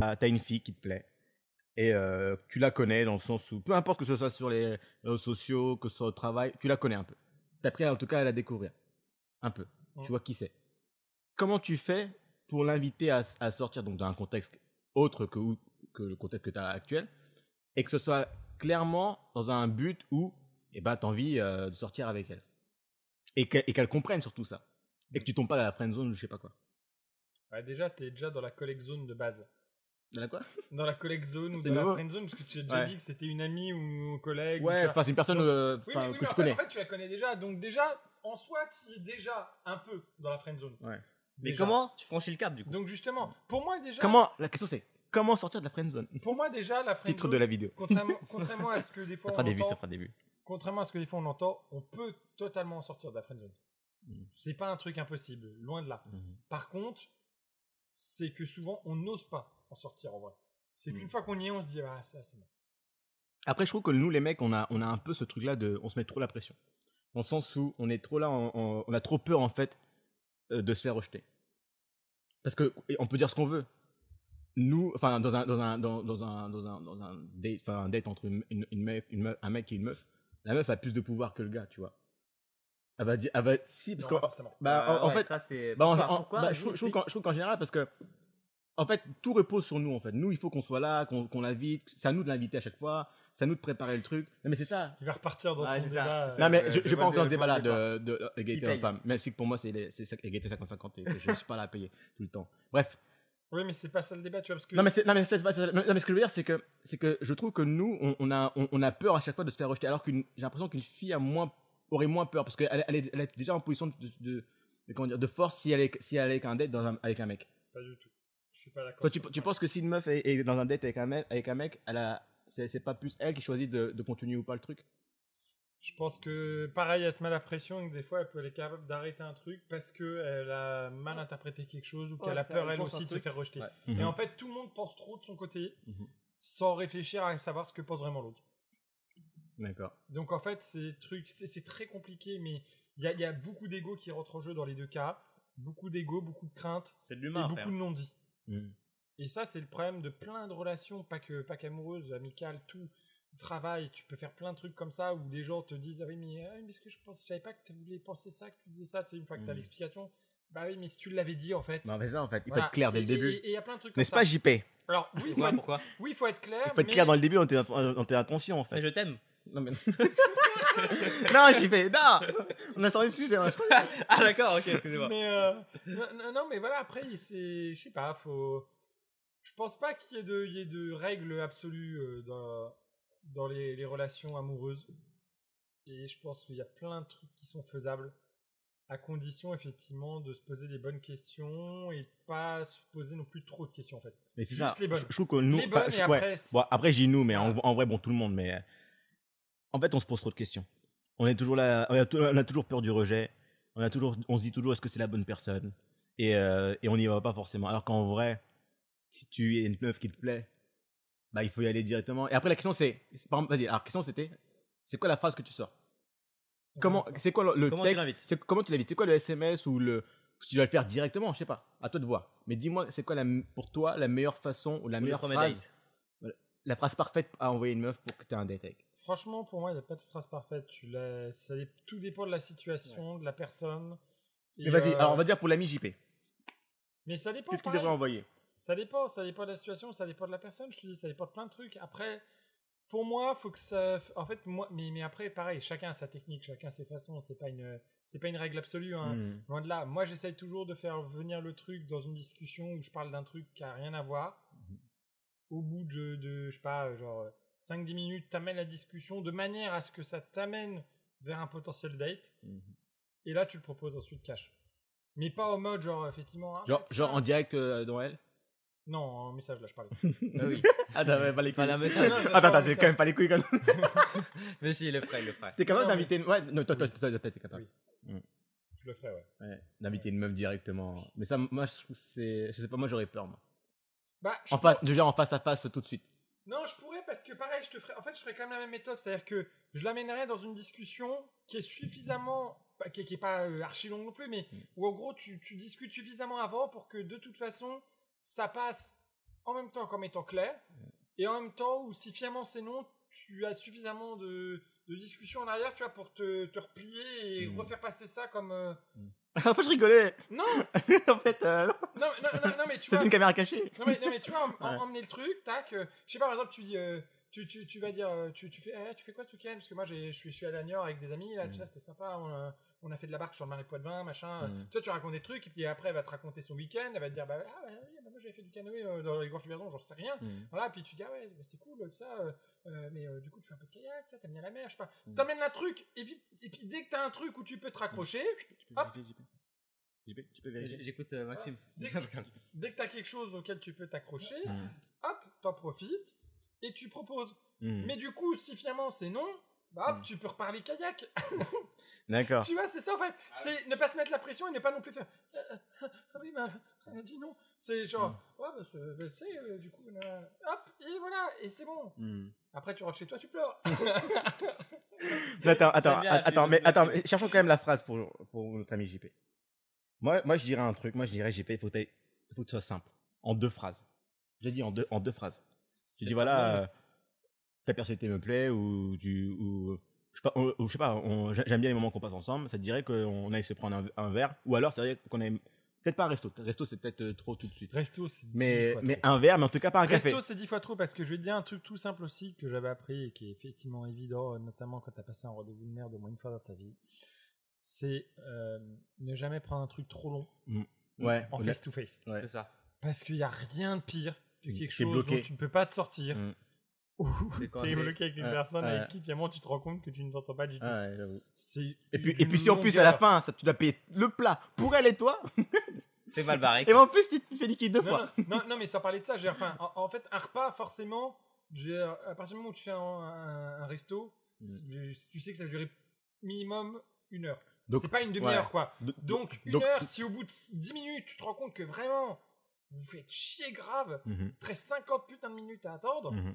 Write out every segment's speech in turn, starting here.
t'as t'as une fille qui te plaît et euh, tu la connais dans le sens où peu importe que ce soit sur les réseaux sociaux, que ce soit au travail, tu la connais un peu. T'as appris en tout cas à la découvrir un peu. Tu vois qui c'est. Comment tu fais pour l'inviter à, à sortir donc dans un contexte autre que, le contexte que tu as actuel et que ce soit clairement dans un but où eh ben, tu as envie euh, de sortir avec elle et que- et qu'elle comprenne surtout ça et que tu tombes pas dans la friend zone ou je sais pas quoi. Ouais, déjà, t'es déjà dans la collect zone de base. Dans la quoi? Dans la collect zone ou dans la nouveau. friend zone, parce que tu as déjà Ouais. dit que c'était une amie ou un collègue. ou Ouais, enfin c'est une personne Donc- euh, Oui, mais, oui, que mais tu en, fait, connais. en fait, tu la connais déjà. Donc, déjà, en soi, tu es déjà un peu dans la friend zone. Ouais. Mais comment tu franchis le cap du coup? Donc, justement, pour moi, déjà. Comment la question c'est comment sortir de la friend zone? Pour moi, déjà, la friend Titre zone, de la vidéo. Contrairement, contrairement à ce que des Ça fois fera on des vues, entend, ça fera des vues. contrairement à ce que des fois on entend, on peut totalement en sortir de la friend zone. Mhm. C'est pas un truc impossible, loin de là. Par contre, c'est que souvent on n'ose pas en sortir en vrai. C'est qu'une Mhm. fois qu'on y est, on se dit ah ça c'est bon. Après, je trouve que nous, les mecs, on a, on a un peu ce truc-là de. On se met trop la pression. Dans le sens où on est trop là, on, on- on a trop peur, en fait, euh, de se faire rejeter. Parce que, on peut dire ce qu'on veut. Nous, enfin, dans un, dans un, dans, dans un, dans un, dans un date, enfin, un date entre une, une, une meuf, une meuf- un mec et une meuf, la meuf a plus de pouvoir que le gars, tu vois. Elle va dire, elle va, si, parce Non, que, forcément. bah, en, Ah fait, ça c'est. bah, en- pourquoi, en- pourquoi bah, Vas-y, je, trouve- je trouve explique. qu'en- je trouve qu'en général, parce que, en fait, tout repose sur nous, en fait. Nous, il faut qu'on soit là, qu'on l'invite. C'est à nous de l'inviter à chaque fois. C'est à nous de préparer le truc. Non, mais c'est ça. Il va repartir dans Ouais, son débat. Non, mais euh, je, pense dans ce débat-là de, de, de égalité paye homme-femme. Même si pour moi, c'est les- c'est ça, égalité 50-50 et que je ne suis pas là à payer tout le temps. Bref. Oui, mais c'est pas ça le débat, tu vois, parce que Non, mais, c'est- non, mais, c'est pas ça. Non, mais ce que je veux dire, c'est que, c'est que je trouve que nous, on, on a, on, on a peur à chaque fois de se faire rejeter. Alors que j'ai l'impression qu'une fille a moins, aurait moins peur. Parce qu'elle elle est, elle est déjà en position de, de, de- comment dire, de force si elle est, si elle est avec un date dans un- avec un mec. pas du tout. Je suis pas d'accord. Toi, tu, penses que si une meuf est, est dans un date avec un mec, avec un mec elle a, c'est, c'est pas plus elle qui choisit de, de continuer ou pas le truc? Je pense que pareil, elle se met la pression et que des fois elle peut être capable d'arrêter un truc parce qu'elle a mal interprété quelque chose ou Ouais, qu'elle a peur elle aussi de se faire rejeter. Ouais. Et Mhm. en fait, tout le monde pense trop de son côté Mhm. sans réfléchir à savoir ce que pense vraiment l'autre. D'accord. Donc en fait, ces trucs, c'est c'est très compliqué, mais il y a, il y a beaucoup d'ego qui rentre en jeu dans les deux cas. Beaucoup d'ego, beaucoup de crainte C'est de et beaucoup de non-dits. Mhm. Et ça, c'est le problème de plein de relations, pas que pas qu'amoureuses, amicales, tout. Travail, tu peux faire plein de trucs comme ça où les gens te disent Ah oui, mais, ah oui, mais est-ce que je pense, je savais pas que tu voulais penser ça, que tu disais ça, tu sais, une fois que tu as Mhm. l'explication. Bah oui, mais si tu l'avais dit en fait. Non, mais ça, en fait, il faut Voilà. être clair dès le début. Et il y a plein de trucs comme N'est-ce ça. pas, JP Alors, oui, il faut Pourquoi être, Pourquoi? oui, il faut être clair. Il faut être mais- clair dans le début dans tes, dans tes intentions, en Mais fait. je t'aime. Non, mais... non, JP, non On a sorti excusez moi Ah d'accord, ok, excusez-moi. Mais euh, non, non, non, mais voilà, après, c'est, je sais pas, faut. Je pense pas qu'il y ait de, il y ait de règles absolues euh, dans, dans les, les relations amoureuses. Et je pense qu'il y a plein de trucs qui sont faisables, à condition effectivement de se poser des bonnes questions et pas se poser non plus trop de questions en fait. Mais c'est Juste ça. les bonnes. Je, je trouve que nous. Les enfin, bonnes je- et ouais. après, c'est- Bon, après, j'ai nous, mais en, vrai, bon, tout le monde. Mais en fait, on se pose trop de questions. On est toujours là. On a, tou- on a toujours peur du rejet. On a toujours, on se dit toujours, est-ce que c'est la bonne personne? Et, euh, et on n'y va pas forcément. Alors qu'en vrai, si tu es une meuf qui te plaît, bah il faut y aller directement. Et après, la question c'est, vas-y. Alors, la question c'était, c'est quoi la phrase que tu sors? Comment, c'est quoi le, Comment tu texte Comment tu l'invites? C'est quoi le SMS ou le si tu vas le faire directement? Je sais pas. À toi de voir. Mais dis-moi, c'est quoi la, pour toi la meilleure façon ou la Ou meilleure phrase date? La phrase parfaite à envoyer une meuf pour que tu aies un date avec? Franchement, pour moi, il n'y a pas de phrase parfaite. Tu ça tout dépend de la situation, de la personne. Mais vas-y, euh, alors on va dire pour l'ami JP. Mais ça dépend. Qu'est-ce qu'il devrait envoyer? Ça dépend, ça dépend de la situation, ça dépend de la personne. Je te dis, ça dépend de plein de trucs. Après, pour moi, faut que ça. En fait, moi, mais, mais après, pareil, chacun a sa technique, chacun ses façons. C'est pas une, c'est pas une règle absolue. Hein. Hmm. Loin de là. Moi, j'essaye toujours de faire venir le truc dans une discussion où je parle d'un truc qui a rien à voir. Au bout de, de je sais pas, genre 5-10 minutes, t'amènes la discussion de manière à ce que ça t'amène vers un potentiel date. Mhm. Et là, tu le proposes ensuite cash. Mais pas en mode genre, effectivement. ah, Genre, genre en direct euh, dans elle Non, en message, là, je parlais. Ah oui. Ah, t'avais pas les couilles. Pas la message. Non, Attends, attends, j'ai quand même pas les couilles quand même. Mais si, le ferait, le ferait. T'es capable d'inviter une. Ouais, non, toi, toi, toi, toi, t'es capable. Je le ferai, ouais. Ouais, d'inviter une meuf directement. Mais ça, moi, je trouve que c'est. Je sais pas, moi, j'aurais peur, moi. Bah, je En déjà en face à face tout de suite. Non, je pourrais parce que pareil, je te ferais. En fait, je ferais quand même la même méthode, c'est-à-dire que je l'amènerais dans une discussion qui est suffisamment, qui, qui est pas euh, archi longue non plus, mais Mm. où en gros tu, tu discutes suffisamment avant pour que de toute façon ça passe en même temps comme étant clair, et en même temps où si finalement c'est non, tu as suffisamment de, de discussion en arrière, tu vois, pour te, te replier et Mm. refaire passer ça comme. euh, En fait, je rigolais. Non, en fait, euh, non, non, non, non, non, mais tu c'est vois. une caméra cachée. Non mais, non, mais tu vois, em- em- Ouais. emmener le truc, tac. euh, je sais pas, par exemple, tu dis. euh, tu, tu, tu vas dire, euh, tu, tu fais, eh, tu fais quoi ce week-end? Parce que moi, je suis, je suis allé à Niort avec des amis, là, tout Mm. ça, c'était sympa. On a, on a fait de la barque sur le marais Poitevin, machin. Mm. Toi, tu racontes des trucs, et puis après, elle va te raconter son week-end, elle va te dire, bah, ah, bah, oui, bah, moi, j'ai fait du canoë euh, dans les gorges du Verdon, j'en sais rien. Voilà, puis tu dis, ah ouais, c'est cool, tout ça. euh, mais du coup, tu fais un peu de kayak, ça, t'aimes bien la mer, je sais pas. Mm. T'emmènes un truc, et puis, et puis dès que t'as un truc où tu peux te raccrocher, Hop. Tu peux vérifier. J'écoute euh, Maxime. Dès que- dès que t'as quelque chose auquel tu peux t'accrocher, Mm. hop, t'en profites, et tu proposes. Mm. Mais du coup, si finalement c'est non, bah hop, Mm. tu peux reparler kayak. D'accord. tu vois, c'est ça en fait. C'est ne pas se mettre la pression et ne pas non plus faire. euh, euh, ah oui, bah, elle a dit non. C'est genre, Mm. ouais, bah, c'est- bah, tu sais, euh, du coup, hop, et voilà, et c'est bon. Après, tu rentres chez toi, tu pleures. Mais attends, attends, attends, mais attends, mais cherchons quand même la phrase pour, pour notre ami JP. Moi, moi, je dirais un truc. Moi, je dirais JP, il faut, que faut ce soit simple. En deux phrases. J'ai dit en deux, en deux phrases. J'ai dit voilà, euh, ta personnalité me plaît ou tu, ou, je sais pas, ou- je sais pas, j'aime bien les moments qu'on passe ensemble. Ça te dirait qu'on aille se prendre un, un verre ou alors c'est vrai qu'on aime peut-être pas un resto. Resto, c'est peut-être euh, trop tout de suite. Resto, c'est Mais, mais un verre, mais en tout cas pas un café. Resto, c'est dix fois trop parce que je vais te dire un truc tout simple aussi que j'avais appris et qui est effectivement évident, euh, notamment quand tu as passé un rendez-vous de merde au moins une fois dans ta vie. C'est euh, ne jamais prendre un truc trop long Ouais. en ou la- face to face. Ouais. C'est ça. Parce qu'il n'y a rien de pire que Mm. quelque T'es chose bloqué. dont tu ne peux pas te sortir. Mm. Ou t'es bloqué avec une Ouais, personne ouais. avec qui finalement tu te rends compte que tu ne t'entends pas du tout. Ouais. C'est Et puis, et puis si en plus à la fin, ça, tu dois payer le plat pour elle et toi, C'est mal barré. et en plus tu te fais liquider deux Non, fois. non, non, non, mais sans parler de ça, je veux dire, enfin, en, en fait, un repas, forcément, je veux dire, à partir du moment où tu fais un, un- un resto, Mm. tu sais que ça va durer minimum une heure. Donc, c'est pas une demi-heure, ouais. quoi. Do- Donc, une donc- heure, si au bout de 10 minutes, tu te rends compte que vraiment, vous faites chier grave, Mhm, très 50 putains de minutes à attendre, mhm.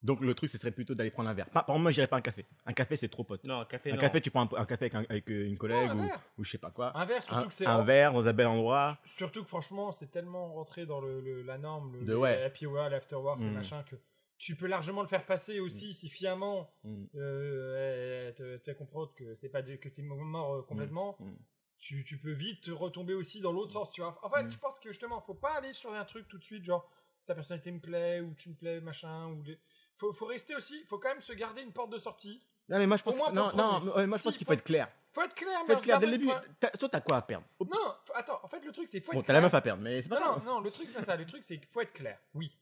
Donc le truc, ce serait plutôt d'aller prendre un verre. Par, par moi, j'irais pas un café. Un café, c'est trop pote. Non, café, Un non. café, tu prends un, un café avec, un- avec, euh, une collègue un ou, je sais pas quoi. un verre, surtout Un, que c'est un verre dans un bel endroit. Surtout que franchement, c'est tellement rentré dans le, le- la norme, le, De le ouais. happy hour, l'after work, et Mm. machin, que tu peux largement le faire passer aussi si fiamment Mm, euh, te fait comprendre que c'est pas que c'est mort euh, complètement. mm. Tu, tu peux vite retomber aussi dans l'autre sens, tu vois. En fait, Mm. je pense que justement, faut pas aller sur un truc tout de suite, genre ta personnalité me plaît ou tu me plais, machin. Ou les... faut, faut rester aussi, faut quand même se garder une porte de sortie. Non, mais moi, je pense, moins que- non, ouais, moi, je Si, pense qu'il faut- faut être clair. Faut être clair, Faut être clair dès le début. Toi, t'as quoi à perdre? Non, attends, en fait, le truc, c'est faut Bon, être t'as la clair. meuf à perdre, mais c'est pas Non, non, non, le truc, c'est pas ça. Le truc, c'est qu'il faut être clair. Oui.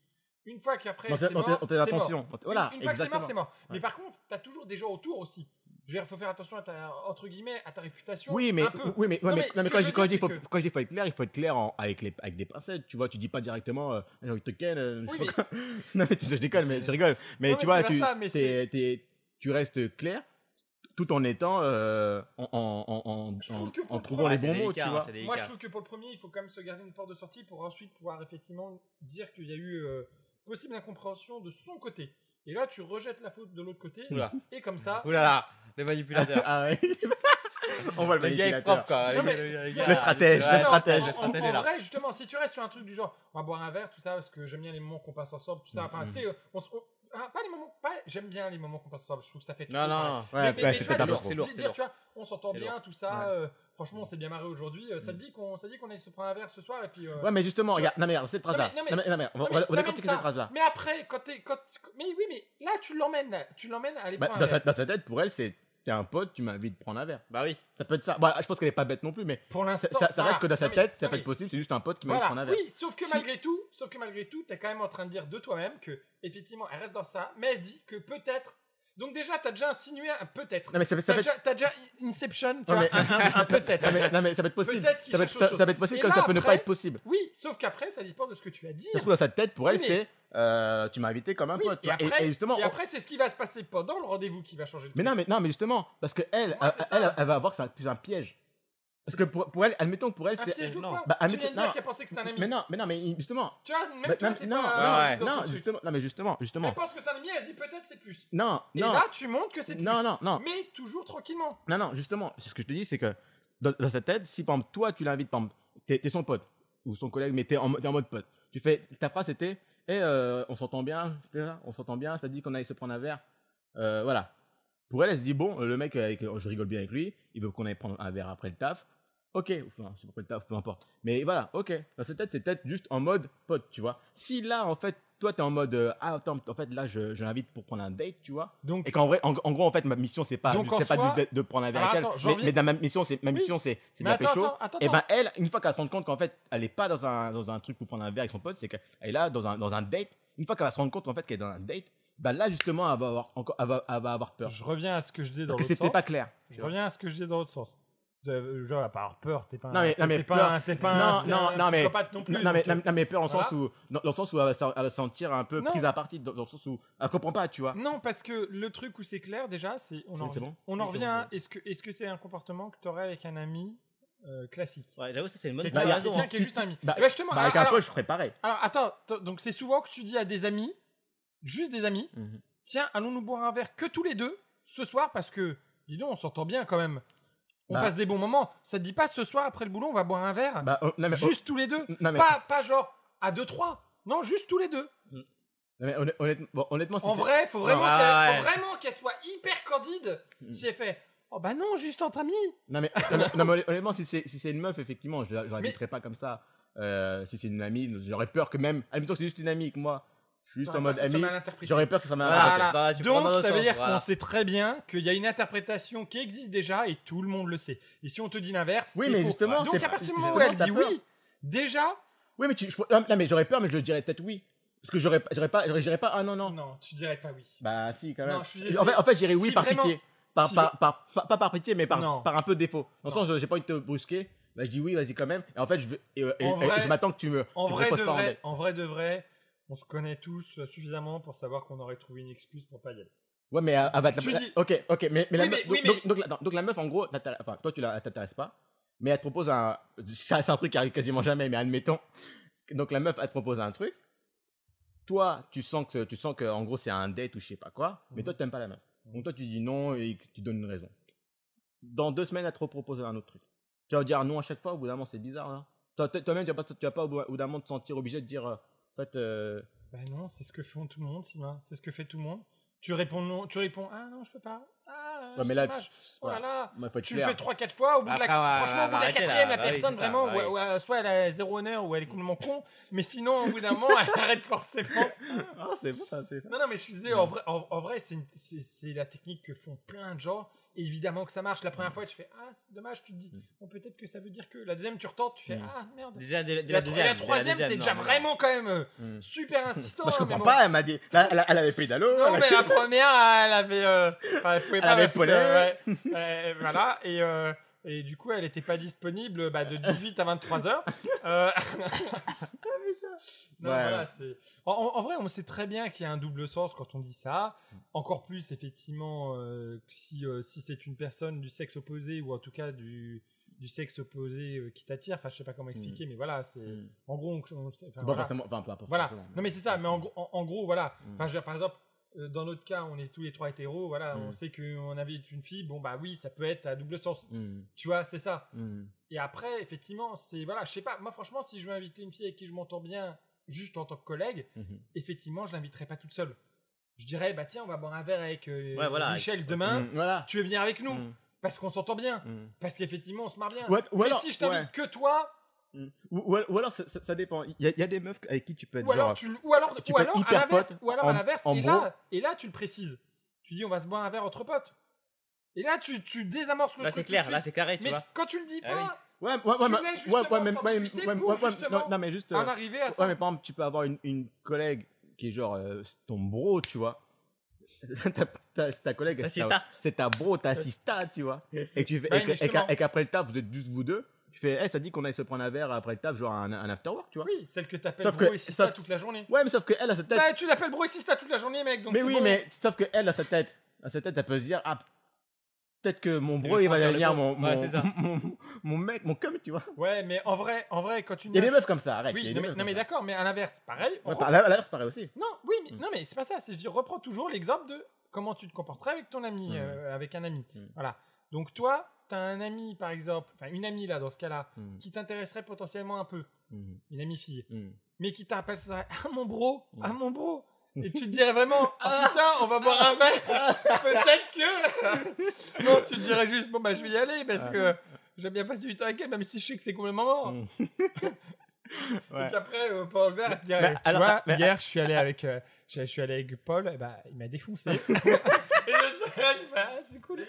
Une fois qu'après, Dans c'est mort, c'est intentions. mort. Voilà, Une, une fois que c'est mort, exactement. c'est mort. Mais Ouais. par contre, t'as toujours des gens autour aussi. Je veux dire, il faut faire attention à ta, entre guillemets, à ta réputation. Oui, mais, un peu. oui, mais, Non, mais, mais non, mais quand, je quand je dis faut, que- quand je dis faut être clair, il faut être clair en- avec, les, avec des pincettes. Tu vois, tu dis pas directement, euh, j'ai envie de te ken. euh, je Oui, mais- pas non, mais tu- je déconne, mais je rigole. Mais Non, tu mais vois, tu, ça, mais tu restes clair tout en étant, euh, en, en, en, en, Je trouve en- que pour en le trouvant premier, les bons mots, tu vois. Moi, je trouve que pour le premier, il faut quand même se garder une porte de sortie pour ensuite pouvoir effectivement dire qu'il y a eu euh, possible incompréhension de son côté. Et là, tu rejettes la faute de l'autre côté. Oula. Et comme ça, Ouh là là, le manipulateur. Ah ouais. On voit le le gars est manipulateur. propre, quoi. Non, mais- Le gars- Le stratège, le stratège. En, Le en- stratège en est là. vrai, justement, si tu restes sur un truc du genre, on va boire un verre, tout ça, parce que j'aime bien les moments qu'on passe ensemble, tout ça. Enfin, Mhm. tu sais, on, se- on- ah, pas les moments, pas, j'aime bien les moments qu'on passe ensemble. Je trouve que ça fait. Non, non. Ouais, c'est peut-être c'est lourd, dire, c'est lourd. tu vois, on s'entend bien, lourd. tout ça. euh, franchement, on s'est bien marré aujourd'hui. euh, Ça te dit qu'on, ça dit qu'on aille se prendre un verre ce soir et puis. euh, Ouais, mais justement, regarde, non, mais regarde, cette phrase-là. non, mais- Non, mais, non, mais, on va, va- décortiquer cette phrase-là. Mais après, quand t'es, quand, mais oui, mais là, tu l'emmènes, là. tu l'emmènes à aller Bah, prendre dans, un sa, verre. dans sa tête, pour elle, c'est t'es un pote, tu m'invites prendre un verre. Bah oui. Ça peut être ça. Bah, je pense qu'elle est pas bête non plus, mais Pour l'instant, ça- ça voilà. reste que dans sa mais- tête, ça peut être possible, c'est juste un pote qui m'invite Voilà, prendre un verre. oui, sauf que Si- malgré tout, sauf que malgré tout, t'es quand même en train de dire de toi-même que effectivement, elle reste dans ça, mais elle se dit que peut-être. Donc déjà, t'as déjà insinué un peut-être. Non, mais ça, fait- ça T'as déjà, t'as déjà Inception, tu vois, mais- un, un- un peut-être. Non mais, non, mais ça peut être possible. Peut-être qu'il Ça peut être, cherche autre ça, ça peut être possible Et comme là, ça peut ne pas être possible. Oui, sauf qu'après, ça dépend de ce que tu as dit. Ça se trouve dans sa tête, pour elle, Oui, mais- c'est euh, tu m'as invité comme un Oui, pote. et, après, et, justement, et après, c'est ce qui va se passer pendant le rendez-vous qui va changer le mais truc. non, mais non, mais justement, parce que elle, Moi, elle, c'est ça. elle, elle va avoir ça plus un piège. Parce que pour, pour elle, admettons que pour elle, c'est. de non. quoi Bah, Tu admettons- viens de non. dire qu'elle pensait que c'était un ami. Mais non, mais non, mais justement. Tu vois, même Bah, toi, non, t'es non, pas ouais, dans ton non, justement, non, mais justement, justement. Elle pense que c'est un ami, elle se dit peut-être c'est plus. Non, Et non, là, tu montres que c'est plus. non, non, non, Mais toujours tranquillement. non, non, justement, c'est ce que je te dis, c'est que dans, dans sa tête, si par exemple, toi, tu l'invites, par exemple, t'es son pote, ou son collègue, mais t'es en, en mode pote. Tu fais, ta phrase c'était, eh, euh, on s'entend bien, c'était ça, on s'entend bien, ça dit qu'on aille se prendre un verre. Euh, voilà. Pour elle, elle se dit, bon, le mec, avec, je rigole bien avec lui, il veut qu'on aille prendre un verre après le taf. Ok, enfin, c'est pas le taf, peu importe. Mais voilà, ok. Dans cette tête, c'est peut-être juste en mode pote, tu vois. Si là, en fait, toi, t'es en mode, euh, ah, attends, en fait, là, je, je l'invite pour prendre un date, tu vois. Donc, Et qu'en vrai, en, en gros, en fait, ma mission, c'est pas, juste, en c'est pas soi- juste de, de prendre un verre avec attends, elle. Mais, dans ma mission, c'est, ma Oui. mission, c'est, c'est de la pécho. Et ben, attends. elle, une fois qu'elle se rend compte qu'en fait, elle est pas dans un, dans un truc pour prendre un verre avec son pote, c'est qu'elle est là, dans un, dans un date. Une fois qu'elle va se rendre compte, en fait, qu'elle est dans un date, bah là, justement, elle va avoir, encore, elle va, elle va avoir peur. je reviens à ce que je disais dans Parce que l'autre c'était sens. pas clair. Je reviens à ce que je disais dans l'autre sens. De, genre, à avoir peur, t'es pas Non, mais- non, mais t'es pas t'es pas non, un, non, un non, mais- non plus. Non, mais, donc, non, non, mais peur en voilà. sens où, dans, dans le sens où elle va, se- elle va se sentir un peu Non. prise à partie, dans, dans le sens où elle comprend pas, tu vois. Non, parce que le truc où c'est clair, déjà, c'est. On, C'est- en c'est revient- bon on en c'est revient bon, à. Est-ce que est-ce que c'est un comportement que tu aurais avec un ami euh, classique? Ouais, j'avoue, ça c'est une bonne Quelqu'un Bah, qui est juste un ami. Bah, ben, justement, Bah, avec alors, un pote, je ferais pareil. alors, attends, donc c'est souvent que tu dis à des amis, juste des amis, Mhm. tiens, allons-nous boire un verre que tous les deux ce soir parce que, dis donc, on s'entend bien quand même. On Bah. passe des bons moments. Ça te dit pas ce soir après le boulot, on va boire un verre Bah, oh, non, mais, Juste tous les deux. oh, non, mais, Pas, pas genre à 2-3. Non, juste tous les deux. non, mais honnêtement, bon, honnêtement, si En vrai, faut vraiment Ah, ouais. vraiment qu'elle soit hyper candide. Mm. Si elle fait Oh bah non, juste entre amis. Non mais, non, non, mais honnêtement, si c'est si une meuf, effectivement, je je l'inviterai pas comme ça. Euh, si c'est une amie, j'aurais peur que même, admettons que c'est juste une amie que moi, je suis juste en mode soit ami, j'aurais peur que ça mal Voilà. Bah, Donc ça veut dire voilà. qu'on sait très bien qu'il y a une interprétation qui existe déjà et tout le monde le sait. Et si on te dit l'inverse, Oui, mais faux. justement, Donc à partir du moment où elle dit peur. oui, déjà, Oui, mais tu, je- non, non, mais j'aurais peur, mais je le dirais peut-être oui. Parce que j'aurais j'aurais pas, j'aurais j'irais pas, ah non, non. non, tu dirais pas oui. Bah si, quand même. Non, je suis désolé. en fait, en fait j'irais oui Si par vraiment- pitié. Par, si- par, par, par- pas par pitié, mais par, par un peu défaut. Dans le Non. sens, où j'ai pas envie de te brusquer. Bah, je dis oui, vas-y quand même. Et en fait, je, veux, et, et- En et vrai- je m'attends que tu me. En tu vrai de proposes pas en vrai, en vrai de vrai, on se connaît tous suffisamment pour savoir qu'on aurait trouvé une excuse pour pas y aller. Ouais, mais va te Tu la- dis- Ok, ok, mais, mais la meuf. oui, donc, mais- donc, donc la, donc la meuf, en gros, enfin, toi, tu la, elle t'intéresse pas. Mais elle te propose un. C'est un truc qui arrive quasiment jamais, mais admettons. Donc la meuf, elle te propose un truc. Toi, tu sens que, tu sens que, en gros, c'est un date ou je sais pas quoi. Mais Mhm. toi, tu n'aimes pas la meuf. Donc toi, tu dis non et tu donnes une raison. Dans deux semaines, elle te propose un autre truc. Tu vas dire non à chaque fois, au bout d'un moment, c'est bizarre. Hein. Toi- toi- Toi-même, tu vas pas, tu vas pas au bout au bout d'un moment te sentir obligé de dire. Euh, en fait, euh, Ben non, c'est ce que font tout le monde, Sylvain. C'est ce que fait tout le monde. Tu réponds non, tu réponds ah non, je peux pas. Ah, ouais, mais c'est là, tu, Oh là là. Tu le fais 3-4 fois, au bout de la, franchement, au bout de la quatrième, la Bah personne ça, vraiment, bah ou- oui. ou- soit elle a zéro honneur ou elle est complètement con, mais sinon, au bout d'un moment, elle arrête forcément. Ah, c'est bon, ça, c'est. Non, non, mais je disais, en vrai, en, en vrai c'est une- c'est c'est la technique que font plein de gens. Évidemment que ça marche. La première fois, tu fais ah, c'est dommage, tu te dis, bon, peut-être que ça veut dire que. La deuxième, tu retentes, tu fais Mm. ah, merde. Déjà, dès, dès La, la deuxième. la troisième, t'es déjà non, vraiment quand même euh, Mm. super insistant. Moi, je comprends pas, elle m'a dit. Là, elle, elle avait pédalo. Non, elle- mais la première, elle avait. euh, elle pouvait Elle pas avait que, ouais, ouais, voilà. Et, euh, et du coup, elle était pas disponible bah, de 18 à 23 heures. Euh, non, Ouais. voilà, c'est. En, vrai, on sait très bien qu'il y a un double sens quand on dit ça. Encore plus, effectivement, euh, si, euh, si c'est une personne du sexe opposé ou en tout cas du, du sexe opposé euh, qui t'attire. Enfin, je sais pas comment expliquer, mais voilà, c'est. Mm. En gros, on, on- enfin, pas voilà. forcément. Enfin, peu importe. Voilà. Non mais c'est ça. Mais en, gros- en, en gros, voilà. Mm. Enfin, je veux dire, par exemple, dans notre cas, on est tous les trois hétéros. Voilà, Mm. on sait qu'on invite une fille. Bon bah oui, ça peut être à double sens. Mm. Tu vois, c'est ça. Mm. Et après, effectivement, c'est voilà, je sais pas. Moi, franchement, si je veux inviter une fille avec qui je m'entends bien, juste en tant que collègue, Mhm. effectivement, je l'inviterai pas toute seule. Je dirais, bah tiens, on va boire un verre avec euh, Ouais, voilà, Michel avec- demain. Mm, Voilà. Tu veux venir avec nous Mm. parce qu'on s'entend bien, parce qu'effectivement, on se marre bien. Ou, ou mais alors, si je t'invite ouais. que toi. Ou, ou- ou alors ça, ça- ça dépend. Il y, a- il y a des meufs avec qui tu peux être Ou alors, genre. tu, ou alors, tu ou alors à l'inverse, ou alors en- à l'inverse, et bro. là, et là, tu le précises. Tu dis, on va se boire un verre entre potes. Et là, tu, tu désamorces le Là, truc. c'est tout de clair, là, c'est carré, tu Mais vois. quand tu le dis Ah pas, Ouais, ouais, ouais, Tu mais- ouais, ouais, mais- ouais, non, non, mais juste. en euh, arriver à ça. Ouais, mais par exemple, tu peux avoir une, une collègue qui est genre euh, c'est ton bro, tu vois. ta, ta- c'est ta collègue, c'est ta, bro, ta sista, tu vois. Et, tu fais, qu'après le taf, vous êtes juste vous deux. Tu fais, hey, ça dit qu'on aille se prendre un verre après le taf, genre un, un after work, tu vois. Oui, celle que t'appelles Sauf bro que- et sista sauf- toute la journée. Ouais, mais sauf que elle a sa tête. Bah, tu l'appelles bro et sista toute la journée, mec. Donc mais c'est oui, bon. mais sauf que elle a sa tête. À sa tête, elle peut se dire, ah, peut-être que mon bro, il va devenir mon, mon, Ouais, mon, mon mec, mon cum, tu vois. Ouais, mais en vrai, en vrai, quand tu. Il y a des meufs comme ça, arrête. y Oui, a des mais, non, mais d'accord, mais à l'inverse, pareil. Ouais, reprend- à l'inverse, pareil aussi. Non, oui, mais, Mm. non, mais c'est pas ça. C'est je dis, reprends toujours l'exemple de comment tu te comporterais avec ton ami, Mm. euh, avec un ami. Mm. Voilà. Donc toi, t'as un ami, par exemple, enfin une amie là, dans ce cas-là, qui t'intéresserait potentiellement un peu, une amie fille, mais qui t'appelle ça, ah mon bro, ah mon bro. Et tu te dirais vraiment, ah putain, on va boire un verre. Peut-être que. non, tu te dirais juste, bon bah je vais y aller parce que j'aime bien passer du temps avec elle, même si je sais que c'est complètement mort. Mm. Et Ouais. qu'après, euh, pendant le verre, elle te dirait, Mais tu alors, vois, mais- hier je suis allé avec, euh, je je suis allé avec Paul, et bah il m'a défoncé. et je serais là, je fais, ah, c'est cool.